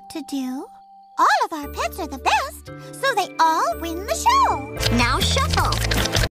what to do. All of our pets are the best, so they all win the show.